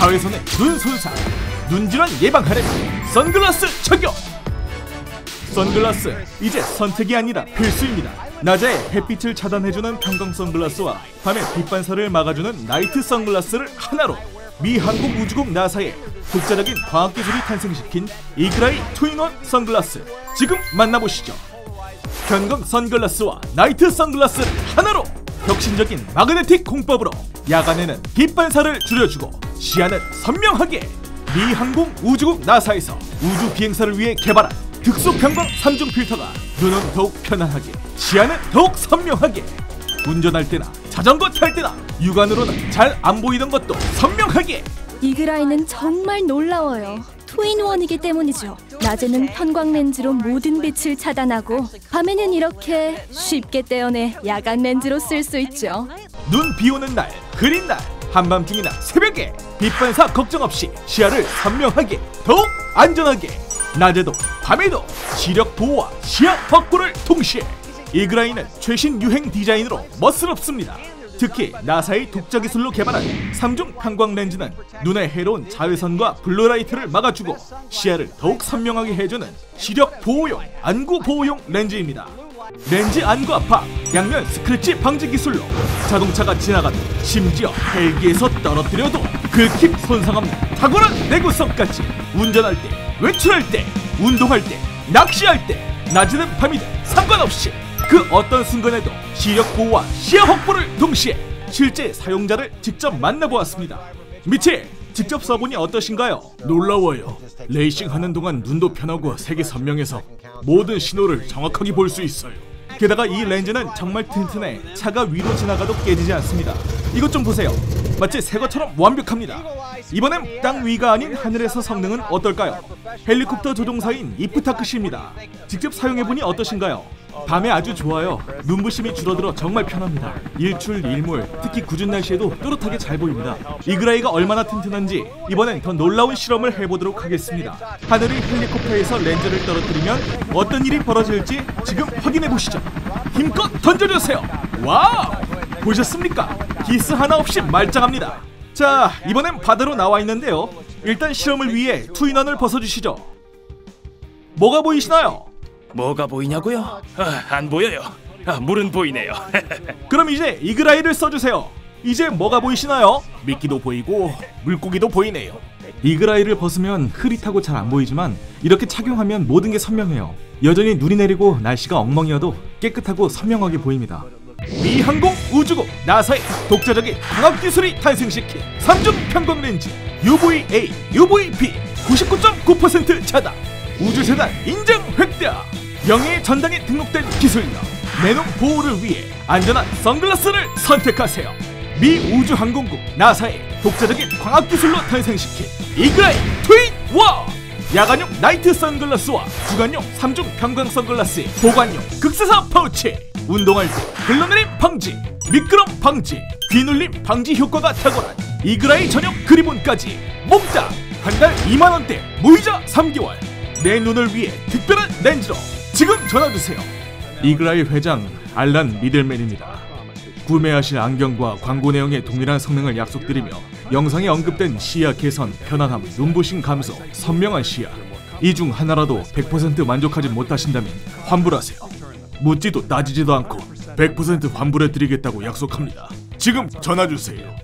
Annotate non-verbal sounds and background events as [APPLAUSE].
자외선의 눈 손상, 눈질환 예방하려면 선글라스 착용. 선글라스 이제 선택이 아니라 필수입니다. 낮에 햇빛을 차단해주는 편광 선글라스와 밤에 빛 반사를 막아주는 night 선글라스를 하나로 미 항공 우주국 나사의 독자적인 과학 기술이 탄생시킨 이글아이 two-in-one 선글라스 지금 만나보시죠. 편광 선글라스와 night 선글라스를 하나로 혁신적인 마그네틱 공법으로 야간에는 빛 반사를 줄여주고 시야는 선명하게 미 항공 우주국 나사에서 우주 비행사를 위해 개발한 특수 편광 3중 필터가 눈은 더욱 편안하게 시야는 더욱 선명하게 운전할 때나 자전거 탈 때나 육안으로는 잘 안 보이던 것도 선명하게 이그라이는 정말 놀라워요. 투인원이기 때문이죠. 낮에는 편광 렌즈로 모든 빛을 차단하고 밤에는 이렇게 쉽게 떼어내 야간 렌즈로 쓸 수 있죠. 눈 비오는 날 흐린 날 한밤중이나 새벽에 빛 반사 걱정 없이 시야를 선명하게 더욱 안전하게 낮에도 밤에도 시력 보호와 시야 확보를 동시에 이글아이는 최신 유행 디자인으로 멋스럽습니다. 특히 나사의 독자 기술로 개발한 3중 편광 렌즈는 눈에 해로운 자외선과 블루라이트를 막아주고 시야를 더욱 선명하게 해주는 시력 보호용 안구 보호용 렌즈입니다. 렌즈 안구 압박, 양면 스크래치 방지 기술로 자동차가 지나가도 심지어 헬기에서 떨어뜨려도 긁힘 손상 없는 탁월한 내구성까지 운전할 때, 외출할 때, 운동할 때, 낚시할 때, 낮이든 밤이든 상관없이 그 어떤 순간에도 시력 보호와 시야 확보를 동시에 실제 사용자를 직접 만나보았습니다. 미치 직접 써보니 어떠신가요? 놀라워요. 레이싱 하는 동안 눈도 편하고 색이 선명해서 모든 신호를 정확하게 볼 수 있어요. 게다가 이 렌즈는 정말 튼튼해 차가 위로 지나가도 깨지지 않습니다. 이것 좀 보세요. 마치 새 것처럼 완벽합니다. 이번엔 땅 위가 아닌 하늘에서 성능은 어떨까요? 헬리콥터 조종사인 이프타크 씨입니다. 직접 사용해보니 어떠신가요? 밤에 아주 좋아요. 눈부심이 줄어들어 정말 편합니다. 일출, 일몰, 특히 궂은 날씨에도 또렷하게 잘 보입니다. 이글아이가 얼마나 튼튼한지 이번엔 더 놀라운 실험을 해보도록 하겠습니다. 하늘이 헬리콥터에서 렌즈를 떨어뜨리면 어떤 일이 벌어질지 지금 확인해 보시죠. 힘껏 던져주세요. 와우! 보셨습니까? 기스 하나 없이 말짱합니다. 자, 이번엔 바다로 나와 있는데요. 일단 실험을 위해 two-in-one을 벗어주시죠. 뭐가 보이시나요? 뭐가 보이냐고요? 아, 안 보여요. 아, 물은 보이네요. [LAUGHS] 그럼 이제 이그라이를 써주세요. 이제 뭐가 보이시나요? 미끼도 보이고 물고기도 보이네요. 이그라이를 벗으면 흐릿하고 잘 안 보이지만 이렇게 착용하면 모든 게 선명해요. 여전히 눈이 내리고 날씨가 엉망이어도 깨끗하고 선명하게 보입니다. 미 항공 우주국 나사의 독자적인 광학 기술이 탄생시킨 3중 편광 렌즈 UVA, UVB 99.9% 차단. 우주재단 인증 획득. 명예의 전당에 등록된 기술로 내눈 보호를 위해 안전한 선글라스를 선택하세요. 미 우주항공국 나사의 독자적인 광학 기술로 탄생시킨 이글아이 two-in-one! 야간용 night 선글라스와 주간용 3중 편광 선글라스의 보관용 극세사 파우치. 운동할 때 흘러내림 방지 미끄럼 방지 귀눌림 방지 효과가 탁월한 이글아이 전용 그리본까지 몽땅 한 달 2만원대 무이자 3개월. 내 눈을 위해 특별한 렌즈로 지금 전화주세요. 이그라이 회장 알란 미들맨입니다. 구매하실 안경과 광고 내용의 동일한 성능을 약속드리며 영상에 언급된 시야 개선, 편안함, 눈부심 감소, 선명한 시야. 이 중 하나라도 100% 만족하지 못하신다면 환불하세요. 묻지도 따지지도 않고 100% 환불해드리겠다고 약속합니다 지금 전화 주세요